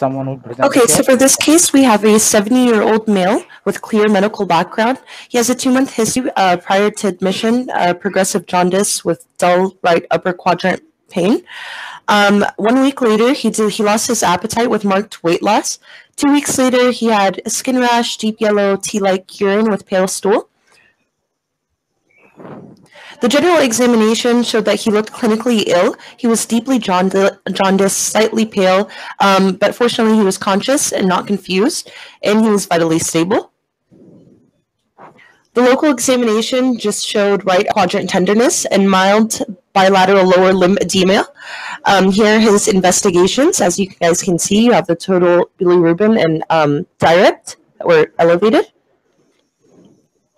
someone who present Okay, so for this case, we have a 70-year-old male with clear medical background. He has a two-month history uh, prior to admission, uh, progressive jaundice with dull right upper quadrant pain. Um, one week later, he did, he lost his appetite with marked weight loss. Two weeks later, he had a skin rash, deep yellow tea-like urine with pale stool. The general examination showed that he looked clinically ill. He was deeply jaundi- jaundiced, slightly pale, um, but fortunately he was conscious and not confused, and he was vitally stable. The local examination just showed right quadrant tenderness and mild bilateral lower limb edema. Um, here are his investigations. As you guys can see, you have the total bilirubin and um, direct that were elevated.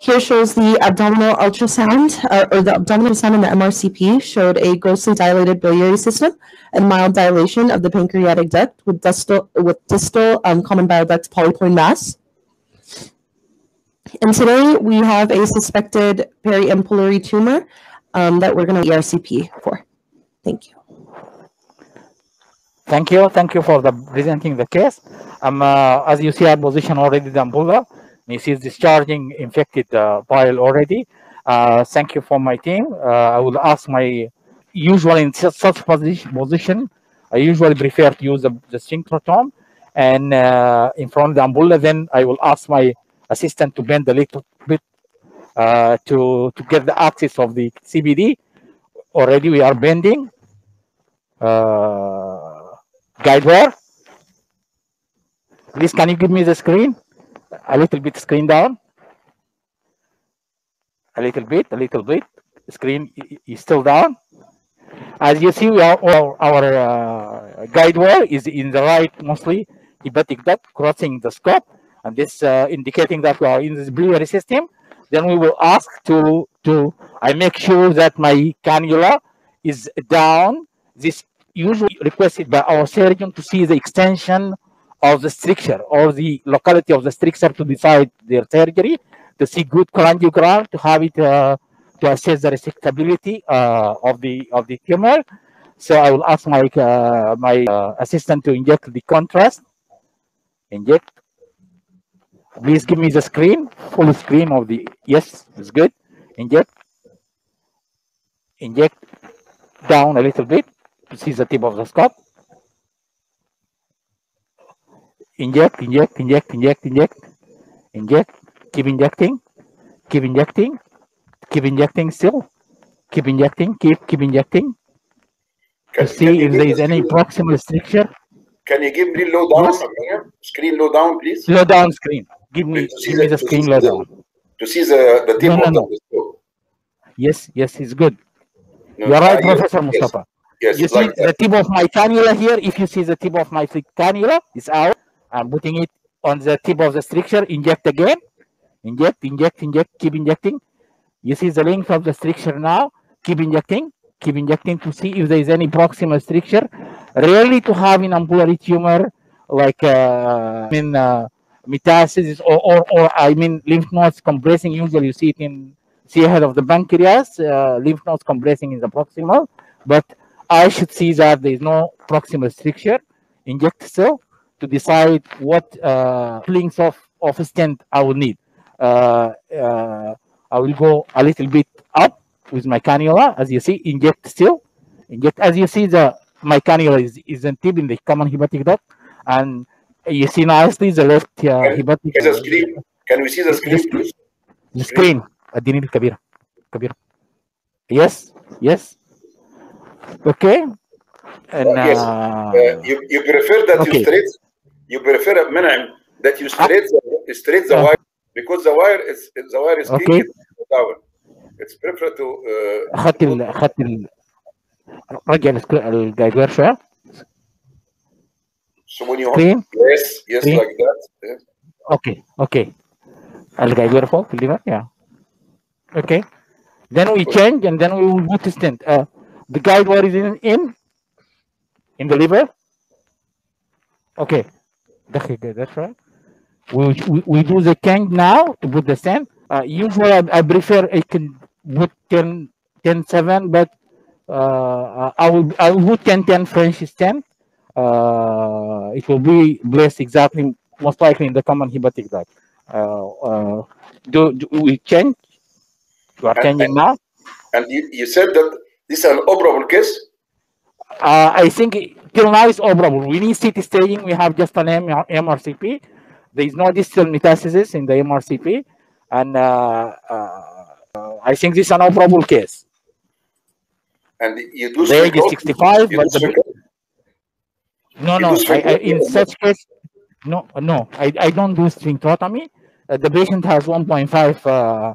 Here shows the abdominal ultrasound, uh, or the abdominal sound in the MRCP showed a grossly dilated biliary system and mild dilation of the pancreatic duct with distal, with distal um, common bile duct polypoid mass. And today we have a suspected periampullary tumor um, that we're going to ERCP for. Thank you. Thank you. Thank you for the presenting the case. Um, uh, as you see, I position already the ampulla. See it's discharging infected uh, bile already. Uh, thank you for my team. Uh, I will ask my, usually in such position, I usually prefer to use the, the sphincterotome. And uh, in front of the ampulla, then I will ask my assistant to bend a little bit uh, to, to get the axis of the CBD. Already we are bending. Uh, guide wire. Please, can you give me the screen? A little bit screen down. A little bit, a little bit. Screen is still down. As you see, we are, our, our uh, guide wire is in the right, mostly hepatic duct crossing the scope, and this uh, indicating that we are in this biliary system. Then we will ask to to I make sure that my cannula is down. This usually requested by our surgeon to see the extension of the stricture or the locality of the stricture to decide their surgery, to see good cholangiogram, to have it uh, to assess the resectability uh, of the of the tumor. So I will ask my uh, my uh, assistant to inject the contrast. Inject. Please give me the screen, full screen of the yes, it's good. Inject. Inject down a little bit to see the tip of the scope. Inject, inject, inject, inject, inject, inject. Keep injecting, keep injecting, keep injecting still. Keep injecting, keep keep injecting to Can, see can if there is the any proximal stricture. can you give me low down Yes. Screen low down please Slow down screen. Give me to see give me the, the to screen see low the, down. to see the, the tip No, no, of the no. mosquito. Yes, yes, it's good. No, You're right, Professor yes, Mustafa. yes, You see like the tip of my cannula here. If you see the tip of my cannula, it's out. I'm putting it on the tip of the stricture. Inject again. Inject, inject, inject. Keep injecting. You see the length of the stricture now. Keep injecting. Keep injecting to see if there is any proximal stricture. Rarely to have in ampullary tumor like uh, I mean uh, metastasis or, or or I mean lymph nodes compressing. Usually you see it in see ahead of the pancreas. Uh, lymph nodes compressing in the proximal, but I should see that there is no proximal stricture. Inject still to decide what uh, feelings of, of strength I will need. Uh, uh, I will go a little bit up with my cannula, as you see, inject still. Inject, as you see, the my cannula is, is tip in the common hepatic duct, and you see nicely the left uh, can, hepatic. Can, screen, can we see the screen, please? The screen, Adinil Kabir. Kabir. Yes, yes. Okay. And, yes. Uh, uh you, you prefer that okay. you straight you prefer منعم that you straight the, straight the Ah. wire because the wire is the wire is Okay. kinked down it's prefer to uh, اخذت ال اخذت ال رجع السك- الجايد وير شوية. so when you Screen. yes yes Screen. like that yes. Okay, okay. الجايد وير فوق في الليفر. Yeah. Okay. Then we change and then we will put the stent. Uh, the guide wire is in, in in the liver. Okay. that's right. We, we, we do the can now with the sand uh, usually I, I prefer it can with 10 10 7 but uh, I will I will put 10 10 French stent uh, it will be blessed exactly most likely in the common hepatic that uh, uh, do, do, we change? We are changing and, now? and you, you said that this is an operable case? Uh, I think till now it's operable. We need CT staging. We have just an M- MRCP. There is no distal metastasis in the MRCP. And uh, uh, uh, I think this is an operable case. And you do The age is 65, but the, no, no, I, I, in such case, no, no, I, I don't do sphincterotomy. Uh, the patient has 1.5 uh,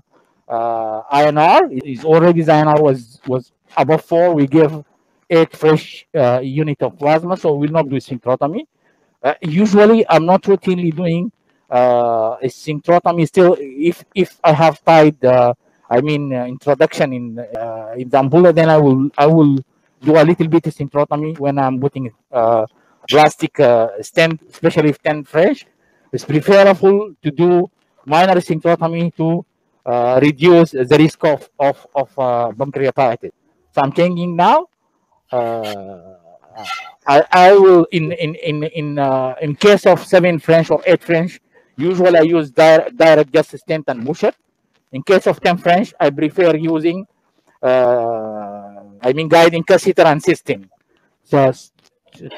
uh, INR. His already his INR was, was above 4. We give 8 fresh uh, unit of plasma, so we'll not do sphincterotomy. Uh, usually, I'm not routinely doing uh, a sphincterotomy. Still, if if I have tied, uh, I mean, uh, introduction in uh, in then I will I will do a little bit of sphincterotomy when I'm putting plastic stent, especially if stent fresh. It's preferable to do minor sphincterotomy to reduce the risk of of of pancreatitis. So I'm changing now. Uh, I, I will in in in in uh, in case of seven French or eight French, usually I use direct, direct just stent and pusher. In case of ten French, I prefer using uh, I mean guiding catheter and system. So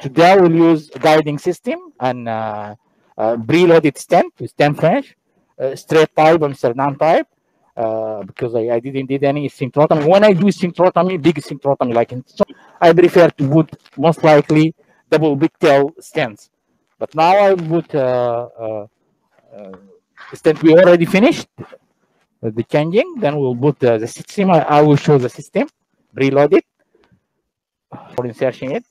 today I will use guiding system and uh, uh, preloaded stent with 10 French, uh, straight type Amsterdam type. Uh, because I, I didn't did any sphincterotomy. When I do sphincterotomy, big sphincterotomy like in, I prefer to put most likely double pigtail stents. But now I put uh, uh, uh, stent we already finished the changing. Then we'll put the, the system. I, I will show the system, reload it, for inserting it.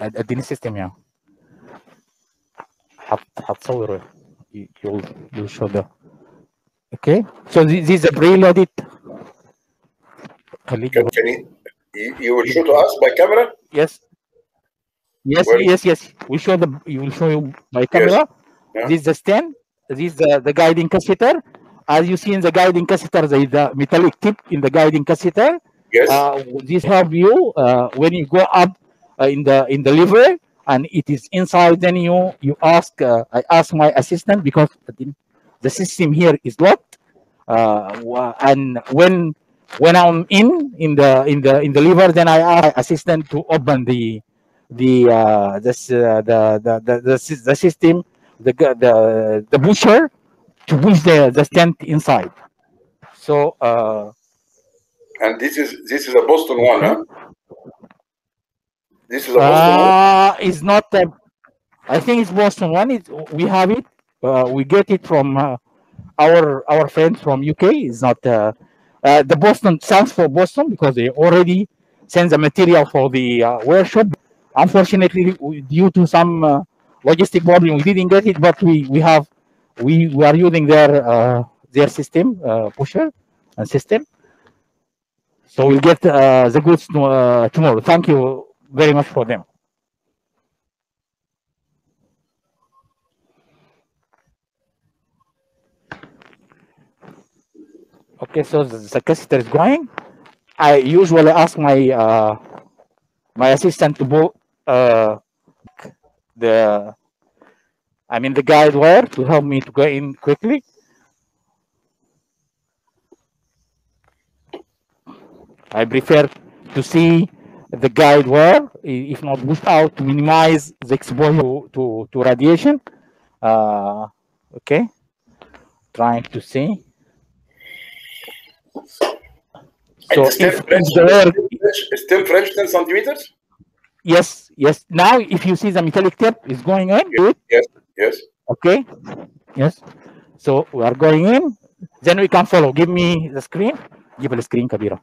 اديني system, yeah. هتصوره you'll, you'll show the okay so this is a preloaded can, can you, you, will show to us by camera? yes. Yes Where yes yes. We show the you will show you by camera. Yeah. this is the stent. This is the, the guiding catheter. As you see in the guiding catheter is the metallic tip in the guiding catheter. Yes. uh, this help you uh, when you go up uh, in the in the liver and it is inside then you you ask uh, i ask my assistant because the, the system here is locked. Uh, and when when i'm in in the in the in the liver then i ask assistant to open the the uh this uh, the, the the the the system the the the pusher to push the the stent inside so uh and this is this is a Boston one, huh? This is a Boston one. Uh, it's not. Uh, I think it's Boston one. It we have it. Uh, we get it from uh, our our friends from UK. It's not. Uh, uh, the Boston stands for Boston because they already send the material for the uh, workshop. Unfortunately, due to some uh, logistic problem, we didn't get it. But we we have we we are using their uh, their system uh, pusher and system. So we'll get uh, the goods tomorrow. Thank you very much for them. Okay, so the, catheter is going. I usually ask my uh, my assistant to book uh, the, I mean the guide wire to help me to go in quickly. I prefer to see the guide wire, if not pushed out, to minimize the exposure to, to, to radiation. Uh, okay, trying to see. So And still if, if French, the French- still French 10 centimeters? yes, yes. Now, if you see the metallic tip is going in, good. Yes, yes. Okay. Yes. So we are going in. Then we can follow. Give me the screen. Give me the screen, Kabira.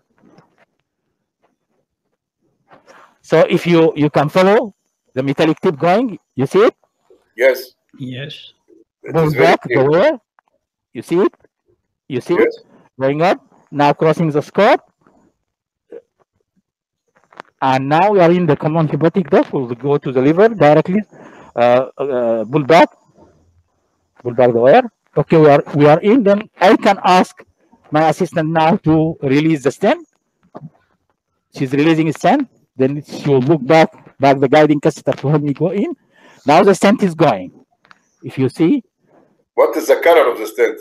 So if you you can follow the metallic tip going, you see it. Yes. Yes. It Goes very back clear. the wire. You see it. You see it going up. Now crossing the scope. And now we are in the common hepatic duct. We'll go to the liver directly. Uh, uh, pull back. Pull back the wire. Okay, we are we are in. Then I can ask my assistant now to release the stent. she's releasing a stent. Then she will look back, back the guiding catheter to help me go in. Now the stent is going. If you see, What is the color of the stent?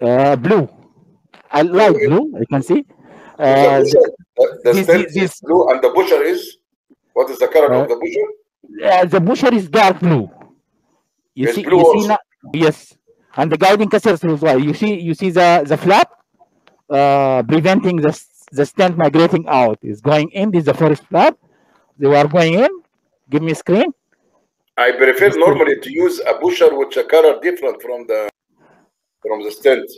uh, blue, I light blue, you can see. The, Uh, the, the this- stent this- is blue and the pusher is? What is the color Uh, of the pusher? uh, the pusher is dark blue. You It's see, blue you see now, yes, and the guiding catheter is white. You see, you see the the flap, uh, preventing the the stent migrating out. Is going in. This is the first flap. They were going in. Give me a screen. I prefer normally to use a pusher with a color different from the from the stent.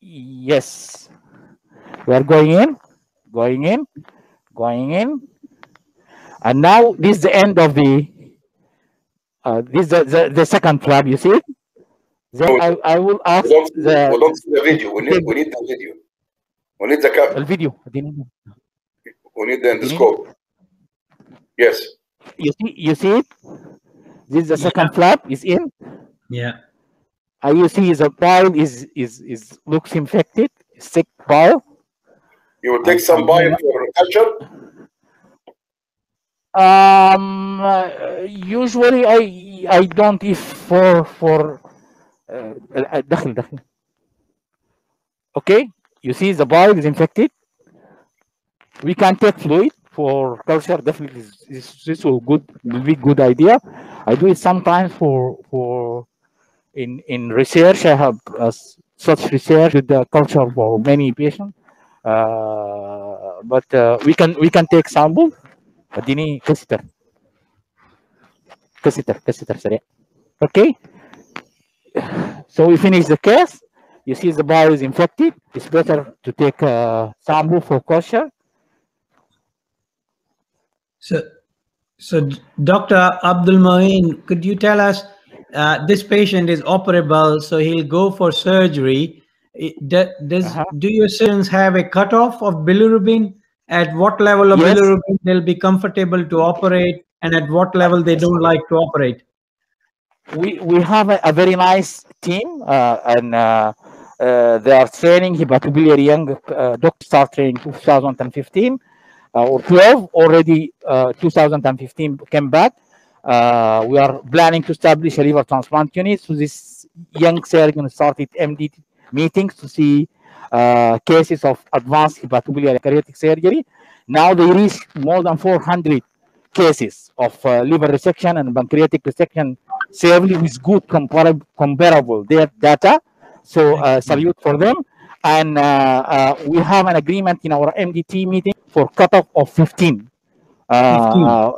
Yes. We are going in, going in, going in. And now this is the end of the, uh, this is the, the, the second flap, you see? Then oh, I, I will ask we don't, the, we don't see the video. We need, we need the video. We need the cap. The video. We need the endoscope. Yes. You see, you see it? This is the second flap is in. Yeah and you see the bile is is is looks infected sick bile You will take some bile for culture. um uh, usually i i don't if for for uh, uh, دخل دخل okay you see the bile is infected we can take fluid for culture definitely this, this, this will good will be good idea i do it sometimes for for in, in research, I have uh, such research with the culture for many patients. Uh, but uh, we can we can take sample. Dini catheter, catheter, catheter, sorry. Okay. So we finish the case. You see the bar is infected. It's better to take a sample for culture. So, so Dr. Abdulmunem, could you tell us uh, this patient is operable, so he'll go for surgery. It- do- Does Uh-huh. do your surgeons have a cutoff of bilirubin? At what level of Yes. bilirubin they'll be comfortable to operate, and at what level they don't like to operate? we we have a, a very nice team uh, and uh, uh, they are training hepatobiliary young uh, doctor start training 2015 uh, or 12 already uh, 2015 came back uh, we are planning to establish a liver transplant unit so this young surgeon started md meetings to see uh, cases of advanced hepatobiliary pancreatic surgery now they reach more than 400 cases of uh, liver resection and pancreatic resection safely with good comparable comparable their data. So uh, salute for them. And uh, uh, we have an agreement in our MDT meeting for cutoff of 15. Uh, 15. uh,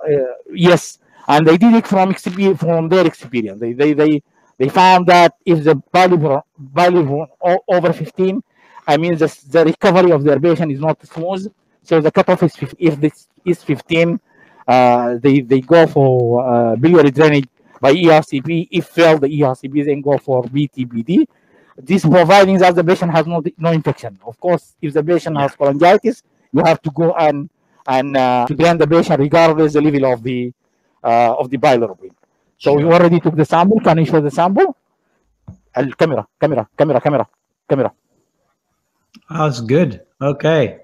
yes, and they did it from from their experience. They they they, they found that if the value value over 15, I mean the, the recovery of their patient is not smooth. So the cutoff is 15. if this is 15, uh, they they go for uh, biliary drainage by ERCP. If failed the ERCP, then go for PTBD. This providing that the patient has no no infection. Of course, if the patient has cholangitis, you have to go and and uh, to drain the patient regardless the level of the uh, of the bilirubin. So we already took the sample. Can you show the sample? Camera, camera, camera, camera, camera. Ah, That's good. Okay.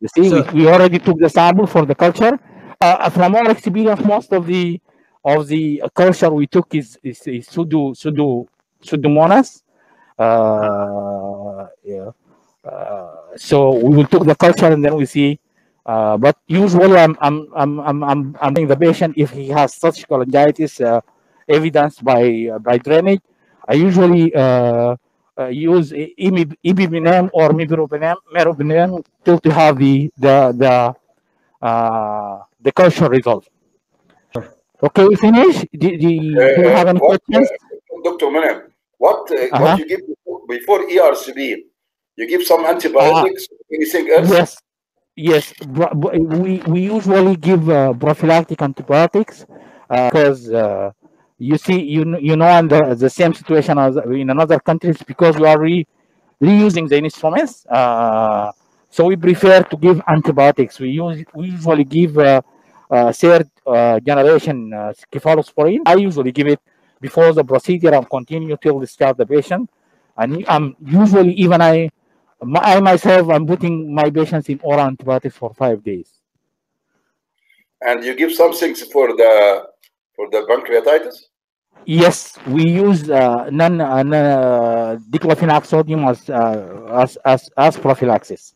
You see, so, we, we, already took the sample for the culture. Uh, uh from our experience, most of the of the culture we took is is, is pseudo pseudo pseudomonas. Uh, yeah. Uh, so we will took the culture and then we see uh, but usually, I'm I'm I'm I'm I'm I'm the patient if he has such cholangitis uh, evidenced by uh, by drainage. I usually uh, uh, use i- imi- imipenem or meropenem meropenem till to have the the the uh, the culture result. Okay, we finish. Do, do, you have any what, questions? Dr. Manem, what uh, Uh-huh. what you give before, before ERCP? You give some antibiotics, anything else? Yes, yes. We we usually give uh, prophylactic antibiotics because uh, you see you you know in the the same situation as in another countries because we are re, reusing the instruments. Uh, so we prefer to give antibiotics. We use we usually give uh, uh, third uh, generation uh, cephalosporin. I usually give it before the procedure and continue till discharge the patient. And um, usually even I my, I myself, I'm putting my patients in oral antibiotics for five days. And you give some things for the for the pancreatitis. Yes, we use uh, non, uh, non uh, diclofenac sodium as, uh, as as as prophylaxis.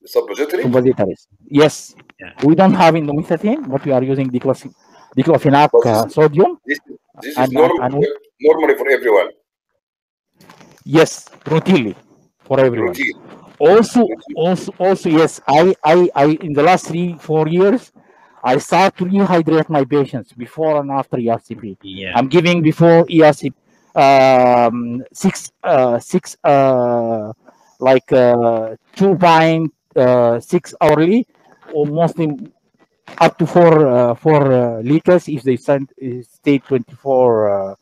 The suppository. suppositories. Yes, Yeah. we don't have indomethacin, but we are using diclof- diclofenac uh, sodium. This, this is And- normal, and- and- normally for everyone. Yes, routinely for everyone. Routine. Also, also, also, yes. I, I, I, in the last three, four years, I start to rehydrate my patients before and after ERCP. Yeah. I'm giving before ERCP um, six, uh, six, uh, like uh, two pint, uh, six hourly, or mostly up to four, uh, four uh, liters if they stand, uh, stay 24 uh,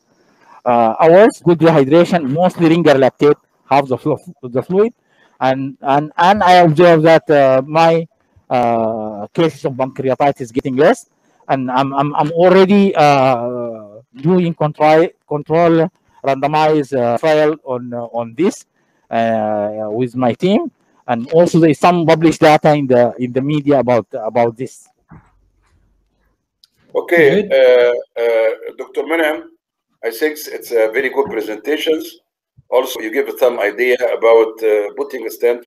uh, hours. Good rehydration, mostly ringer lactate, half the, flu- the fluid, and and and I observe that uh, my uh, cases of pancreatitis getting less, and I'm I'm, I'm already uh, doing control control randomized uh, trial on uh, on this uh, with my team, and also there's some published data in the in the media about about this. Okay, uh, uh, Dr. Menem, I think it's a very good presentations. Also, you give some idea about uh, putting a stent